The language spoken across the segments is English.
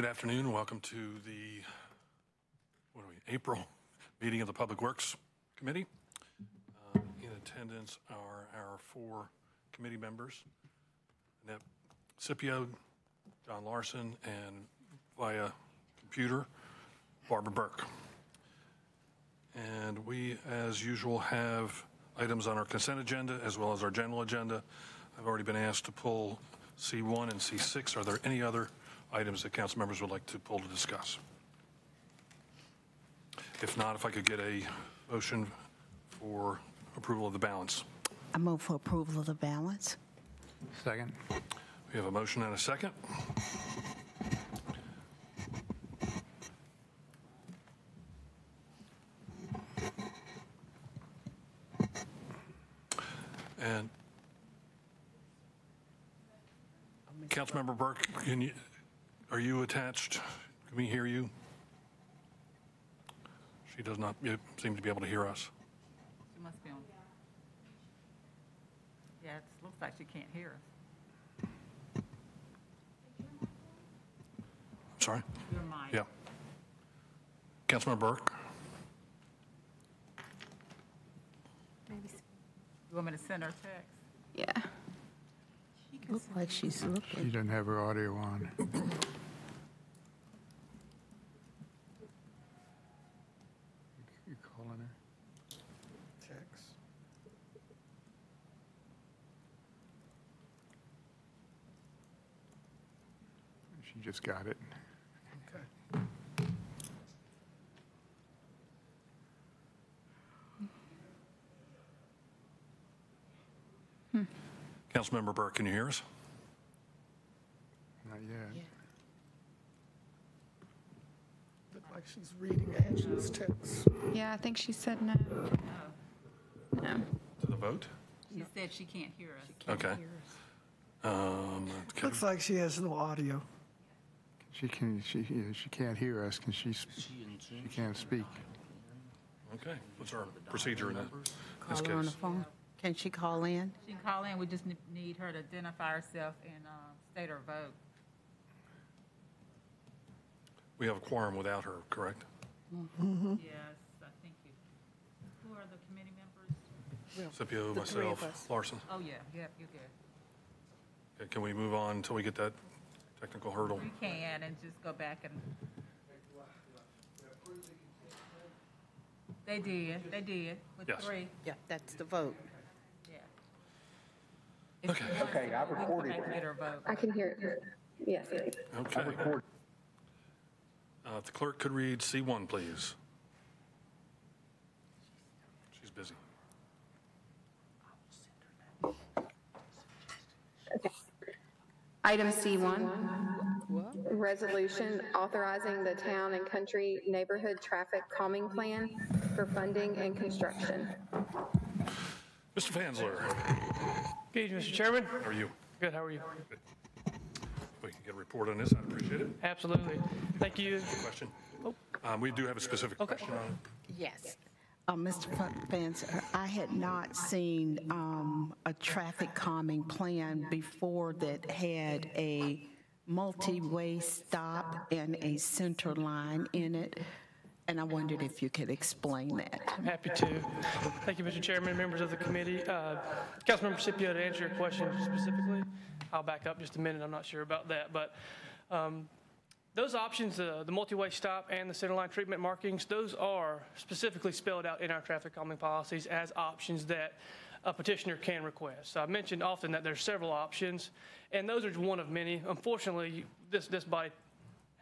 Good afternoon. Welcome to the, what are we, April meeting of the Public Works Committee. Uh, In attendance are our four committee members, Annette Scipio, John Larson, and via computer, Barbara Burke. And we, as usual, have items on our consent agenda as well as our general agenda. I've already been asked to pull C1 and C6. Are there any other items that council members would like to pull to discuss? If not, if I could get a motion for approval of the balance. I move for approval of the balance. Second. We have a motion and a second. And Councilmember Burke, can you, are you attached? Can we hear you? She does not seem to be able to hear us. She must be on. Yeah, it looks like she can't hear us. Sorry? Your mic. Yeah. Councilmember Burke? You want me to send her a text? Yeah. Looks like she's She looking. doesn't have her audio on. You calling her? Text. She just got it. Councilmember Burke, can you hear us? Not yet. Look like she's reading Angela's text. Yeah, I think she said no. No. To the vote? She said she can't hear us. Can't Okay. Um, okay. Looks like she has no audio. She can. She she can't hear us, can she, sp- she can't speak. Okay, what's our procedure in that- this Call her on the case? Phone. Can she call in? She can call in, we just need her to identify herself and uh, state her vote. We have a quorum without her, correct? Yes, I think you. Who are the committee members? Scipio, The myself, us. Larson. Oh, yeah, yep, you're good. Okay, Can we move on until we get that technical hurdle? You can, and just go back and. They did, they did, with Yes. three, Yeah, that's the vote. Yeah. If she wants Okay, I to, recorded come back and Get her vote. I can hear it. Yes. Okay. Uh, If the clerk could read C1, please. She's busy. Okay. Item C1, resolution authorizing the town and country neighborhood traffic calming plan for funding and construction. Mr. Fansler, Good evening, Mr. Chairman. how are you? Good, how are you? We can get a report on this, I'd appreciate it. Absolutely. Thank you. Question? Um, We do have a specific question on it. Yes. Uh, Mr. Fansler, I had not seen um, a traffic calming plan before that had a multi-way stop and a center line in it, and I wondered if you could explain that. I'm Happy to. Thank you, Mr. Chairman, members of the committee. Uh, Councilmember Scipio, to answer your question specifically, I'll back up just a minute, I'm not sure about that, but um, those options, uh, the multi-way stop and the centerline treatment markings, those are specifically spelled out in our traffic calming policies as options that a petitioner can request. So I mentioned often that there's several options, and those are one of many. Unfortunately, this, this body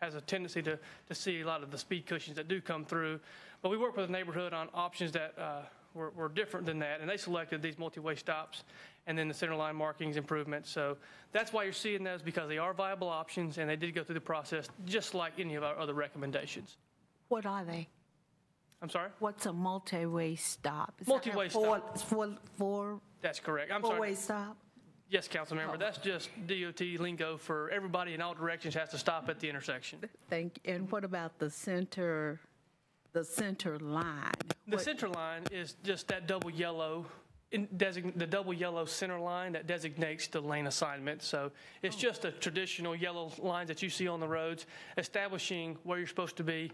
has a tendency to, to see a lot of the speed cushions that do come through. But we work with the neighborhood on options that uh, were, were different than that, and they selected these multi-way stops and then the center line markings improvements. So that's why you're seeing those because they are viable options and they did go through the process just like any of our other recommendations. What are they? I'm sorry? What's a multi-way stop? Is Multi-way four- stop. Four, four, That's correct. I'm four-way sorry. stop? Yes, council member. Oh. That's just DOT lingo for everybody in all directions has to stop at the intersection. Thank, you. and what about the center, the center line? The What- center line is just that double yellow in design, the double yellow center line that designates the lane assignment. So it's oh. just a traditional yellow lines that you see on the roads, establishing where you're supposed to be,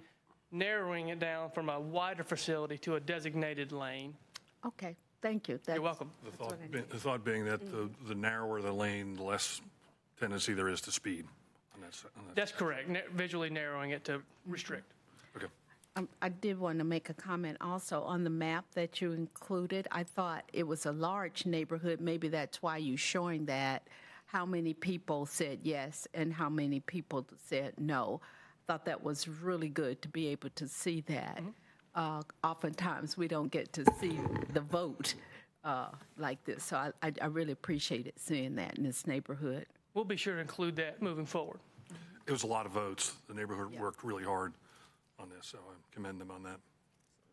narrowing it down from a wider facility to a designated lane. Okay, thank you. You're welcome. The thought, be- the thought being that the, mm. the narrower the lane, the less tendency there is to speed on that, on that. That's correct, na- visually narrowing it to mm-hmm. restrict. Okay. Um, I did want to make a comment also on the map that you included. I thought it was a large neighborhood. Maybe that's why you're showing that. How many people said yes and how many people said no? Thought that was really good to be able to see that. Mm-hmm. Uh, oftentimes we don't get to see the vote uh, like this, so I, I, I really appreciated seeing that in this neighborhood. We'll be sure to include that moving forward. It was a lot of votes. The neighborhood worked really hard on this, so I commend them on that.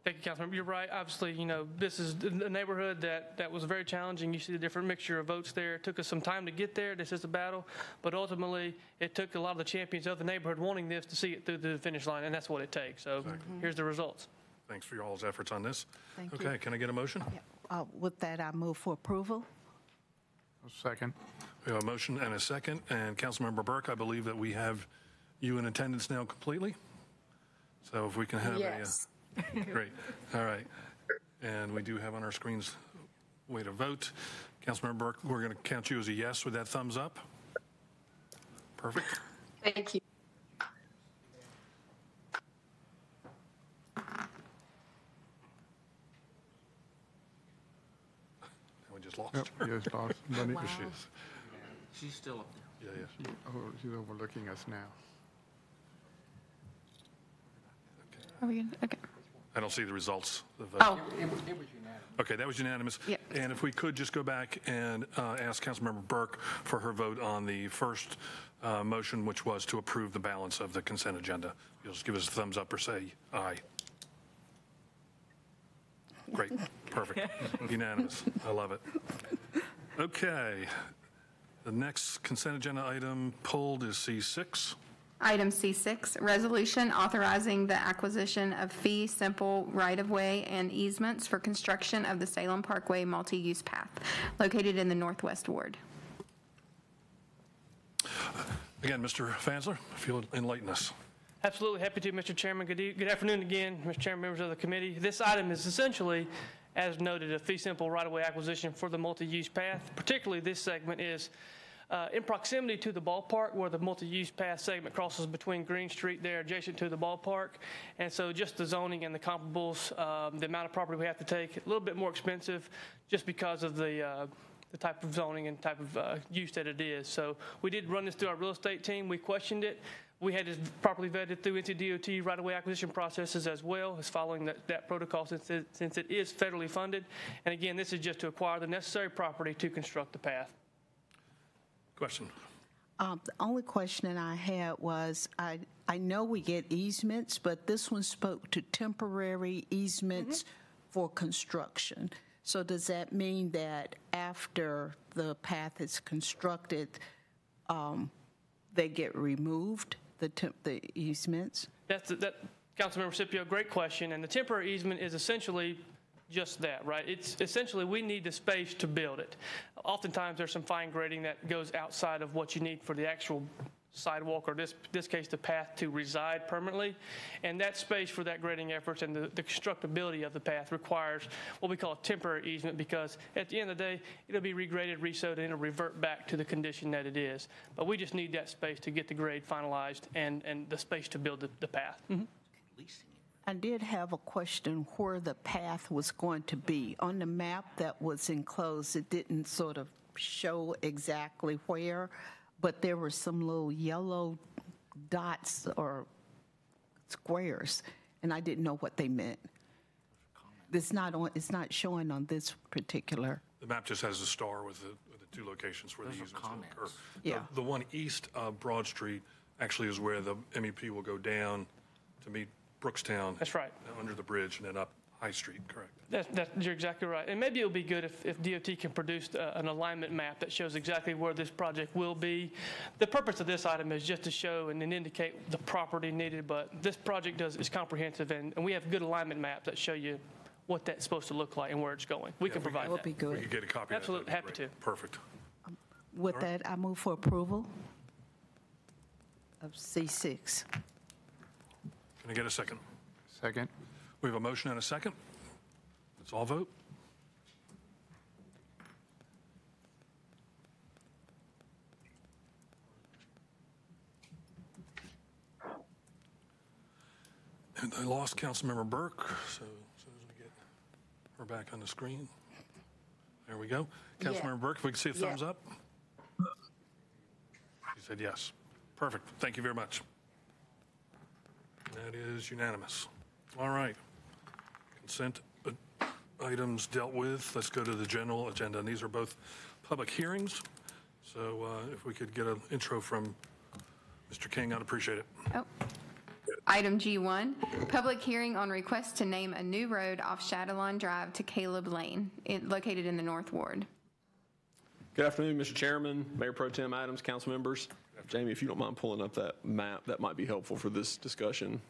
Thank you, Councilmember. You're right. Obviously, you know, this is a neighborhood that, that was very challenging. You see the different mixture of votes there. It took us some time to get there. This is a battle. But ultimately, it took a lot of the champions of the neighborhood wanting this to see it through the finish line, and that's what it takes. So here's the results. Thanks for your all's efforts on this. Thank you. Okay, can I get a motion? Uh, with that, I move for approval. A Second. We have a motion and a second, and Councilmember Burke, I believe that we have you in attendance now completely? So if we can have a... uh, Yes. Great, all right. And we do have on our screens way to vote. Councilmember Burke, we're going to count you as a yes with that thumbs up. Perfect. Thank you. And lost Yep, yes, lost. Bunny- There she is. She's still up there. Yeah, yeah. Oh, she's overlooking us now. Are we good? Okay. I don't see the results. of the vote. Oh, Okay, that was unanimous. Yep. And if we could just go back and uh, ask Councilmember Burke for her vote on the first uh, motion, which was to approve the balance of the consent agenda. You'll just give us a thumbs up or say aye. Great, perfect, unanimous. I love it. Okay, the next consent agenda item pulled is C6. Item C6, resolution authorizing the acquisition of fee simple right-of-way and easements for construction of the Salem Parkway multi-use path located in the Northwest Ward. Again, Mr. Fansler, if you'll enlighten us. Absolutely. Happy to, Mr. Chairman. Good, e- good afternoon again, Mr. Chairman, members of the committee. This item is essentially, as noted, a fee simple right-of-way acquisition for the multi-use path. Particularly, this segment is uh, in proximity to the ballpark where the multi-use path segment crosses between Green Street there adjacent to the ballpark. And so just the zoning and the comparables, um, the amount of property we have to take, a little bit more expensive just because of the, uh, the type of zoning and type of uh, use that it is. So we did run this through our real estate team. We questioned it. We had it properly vetted through NCDOT right-of-way acquisition processes as well as following that, that protocol since it, since it is federally funded. And again, this is just to acquire the necessary property to construct the path. Question? Um, The only question I had was, I, I know we get easements, but this one spoke to temporary easements for construction. So does that mean that after the path is constructed, um, they get removed, the temp, the easements? That's, the, that, Councilmember Scipio, great question. And the temporary easement is essentially just that, right? It's essentially, we need the space to build it. Oftentimes, there's some fine grading that goes outside of what you need for the actual sidewalk, or this, this case, the path to reside permanently. And that space for that grading efforts and the, the constructability of the path requires what we call a temporary easement, because at the end of the day, it'll be regraded, resowed, and it'll revert back to the condition that it is. But we just need that space to get the grade finalized and, and the space to build the, the path. Leasing it. I did have a question where the path was going to be. On the map that was enclosed, it didn't sort of show exactly where, but there were some little yellow dots or squares, and I didn't know what they meant. It's not on, it's not showing on this particular, The map just has a star with the, with the two locations where the Those are easements will occur. comments. The- Yeah. The one east of Broad Street actually is where the MEP will go down to meet Brookstown. That's right. Under the bridge and then up High Street, correct? That, that, you're exactly right. And maybe it'll be good if, if DOT can produce uh, an alignment map that shows exactly where this project will be. The purpose of this item is just to show and then indicate the property needed, but this project does, is comprehensive and, and we have good alignment maps that show you what that's supposed to look like and where it's going. We can if we provide That would be that. We good. could get a copy of that. Absolutely, happy to. Perfect. With that, I move for approval of C6. Can I get a second? Second? We have a motion and a second. Let's all vote. And I lost Councilmember Burke, so as soon as we get her back on the screen. There we go. Councilmember Burke, if we can see a Yeah. thumbs up? She said yes. Perfect. Thank you very much. That is unanimous. All right. Consent uh, items dealt with. Let's go to the general agenda. And these are both public hearings. So uh, if we could get an intro from Mr. King, I'd appreciate it. Oh. Item G1, public hearing on request to name a new road off Shadowlawn Drive to Caleb Lane, it- located in the North Ward. Good afternoon, Mr. Chairman, Mayor Pro Tem Adams, council members. Jamie, if you don't mind pulling up that map, that might be helpful for this discussion.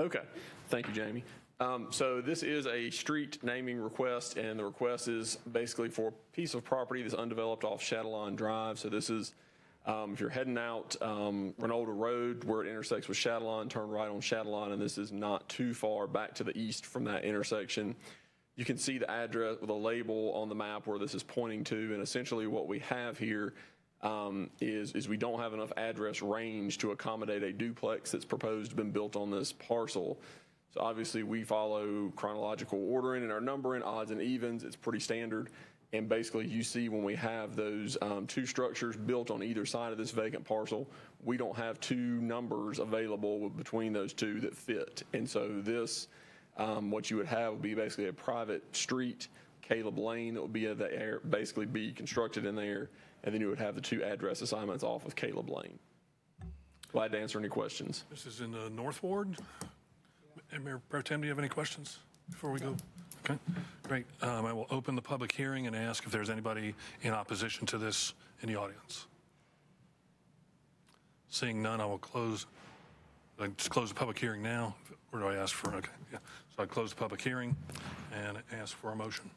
Okay, thank you, Jamie. Um, So this is a street naming request, and the request is basically for a piece of property that's undeveloped off Shadowlawn Drive. So this is, um, if you're heading out um, Reynolda Road where it intersects with Shadowlawn, turn right on Shadowlawn, and this is not too far back to the east from that intersection. You can see the address with a label on the map where this is pointing to, and essentially what we have here um, is, is we don't have enough address range to accommodate a duplex that's proposed to be built on this parcel. So obviously, we follow chronological ordering in our numbering, odds and evens. It's pretty standard. And basically, you see when we have those um, two structures built on either side of this vacant parcel, we don't have two numbers available between those two that fit. And so this, um, what you would have would be basically a private street, Caleb Lane, that would be air, basically be constructed in there, and then you would have the two address assignments off of Caleb Lane. Glad to answer any questions. This is in the North Ward. And Mayor Pro Tem, do you have any questions before we go? Okay, great. Um, I will open the public hearing and ask if there's anybody in opposition to this in the audience. Seeing none, I will close, I just close the public hearing now. Where do I ask for, okay, yeah. So I close the public hearing and ask for a motion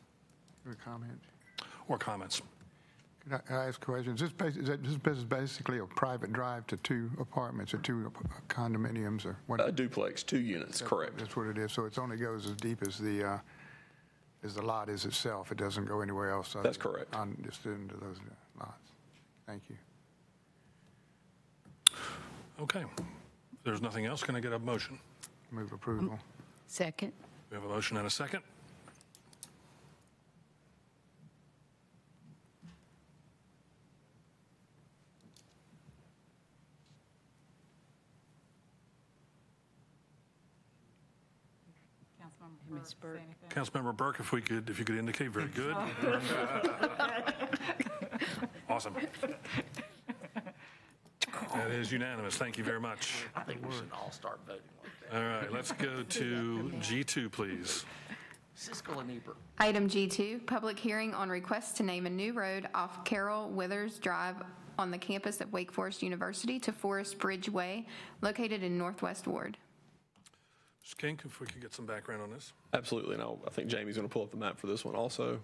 Any comment? or comments. Could I- I ask questions? This bas- is that- this is basically a private drive to two apartments or two condominiums or what? A duplex, two units, correct. That's what it is. So it only goes as deep as the, uh, as the lot is itself. It doesn't go anywhere else. other That's correct. On, just into those lots. Thank you. Okay. If there's nothing else, can I get a motion? Move approval. Second? We have a motion and a second. Councilmember Ms. Burke, Burke. say anything? Councilmember Burke, if we could, if you could indicate, very good. Awesome. That is unanimous. Thank you very much. I think we should all start voting like that. All right, let's go to G2, please. Siskel and Ebert. Item G2, public hearing on request to name a new road off Carroll Weathers Drive on the campus of Wake Forest University to Forest Bridge Way, located in Northwest Ward. Mr. King, if we could get some background on this. Absolutely, and I'll, I think Jamie's going to pull up the map for this one also.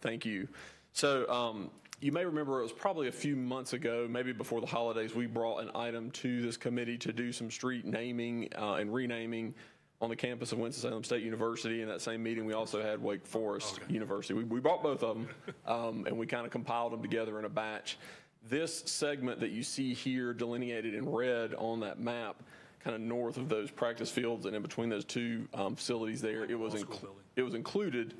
Thank you. So um, you may remember it was probably a few months ago, maybe before the holidays, we brought an item to this committee to do some street naming uh, and renaming on the campus of Winston-Salem State University. In that same meeting, we also had Wake Forest University. We, we brought both of them, um, and we kind of compiled them together in a batch. This segment that you see here delineated in red on that map, kind of north of those practice fields and in between those two um, facilities there, it was, Law school inclu- building. it was included,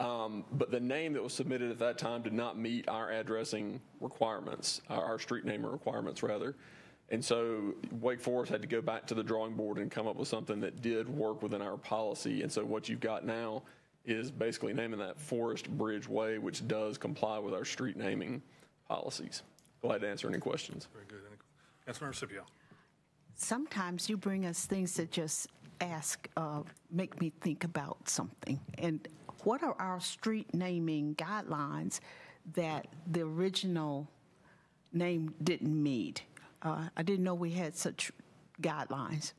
um, but the name that was submitted at that time did not meet our addressing requirements, our, our street name requirements, rather. And so Wake Forest had to go back to the drawing board and come up with something that did work within our policy. And so what you've got now is basically naming that Forest Bridge Way, which does comply with our street naming policies. Glad to answer any questions. Very good. Councilmember Scipio. Sometimes you bring us things that just ask, uh, make me think about something. And what are our street naming guidelines that the original name didn't meet? Uh, I didn't know we had such guidelines.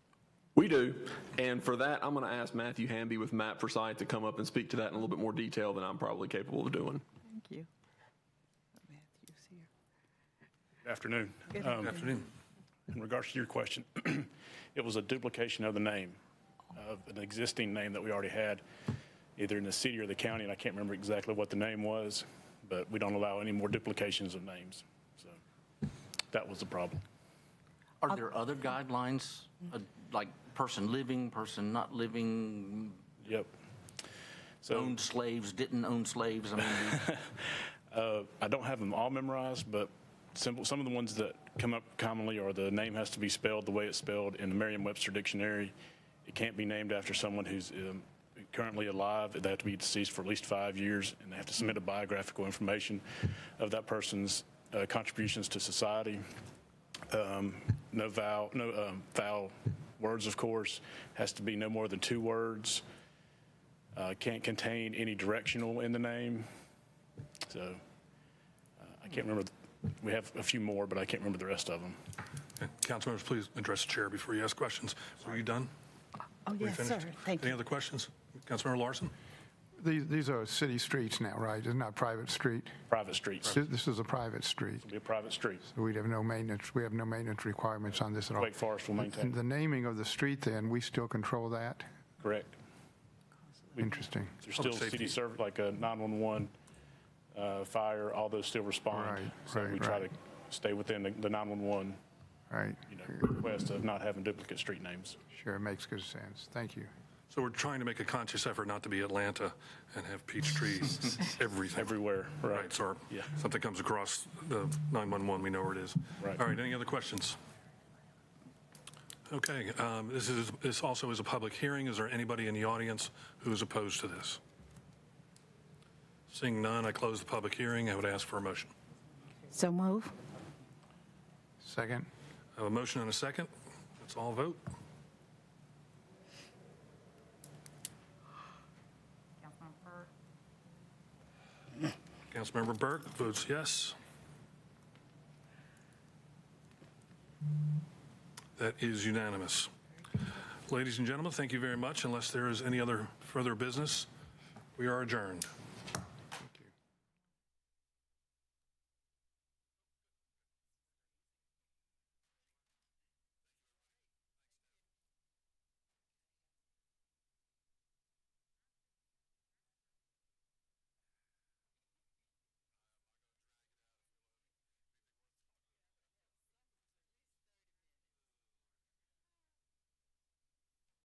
We do, and for that, I'm going to ask Matthew Hamby with MapForsyth to come up and speak to that in a little bit more detail than I'm probably capable of doing. Thank you. Matthew's here. Good afternoon. Um, Afternoon. In regards to your question, it was a duplication of the name, of an existing name that we already had, either in the city or the county, and I can't remember exactly what the name was, but we don't allow any more duplications of names. So that was the problem. Are there other guidelines, uh, like person living, person not living, Yep. So owned slaves, didn't own slaves? I mean, uh, I don't have them all memorized, but simple, some of the ones that come up commonly are the name has to be spelled the way it's spelled in the Merriam-Webster dictionary. It can't be named after someone who's um, currently alive. They have to be deceased for at least five years, and they have to submit a biographical information of that person's uh, contributions to society. Um, no vowel, no um, foul words, of course. Has to be no more than two words. Uh, can't contain any directional in the name. So uh, I can't remember. We have a few more, but I can't remember the rest of them. Okay. Council members, please address the chair before you ask questions. Are you done? Oh, yes, sir. finished? Thank Any you. other questions? Councilmember Larson? These, these are city streets now, right? It's not private street. Private streets. This this is a private street. It'll be a private street. So we'd have no maintenance, we have no maintenance requirements on this at all. Wake Forest will maintain. And the naming of the street then, we still control that? Correct. Interesting. There's still city service, like a 911, uh, fire, all those still respond. Right, So right, we try to stay within the- the 911, Right. you know, request of not having duplicate street names. Sure, it makes good sense. Thank you. So we're trying to make a conscious effort not to be Atlanta and have peach trees everything. Everywhere, right. Right, so Yeah. something comes across the 911, we know where it is. Right. All right, any other questions? Okay, um, this is, this also is a public hearing. Is there anybody in the audience who is opposed to this? Seeing none, I close the public hearing. I would ask for a motion. So move. Second? I have a motion and a second. Let's all vote. Councilmember Burt, Councilmember Burke votes yes. That is unanimous. Ladies and gentlemen, thank you very much. Unless there is any other further business, we are adjourned.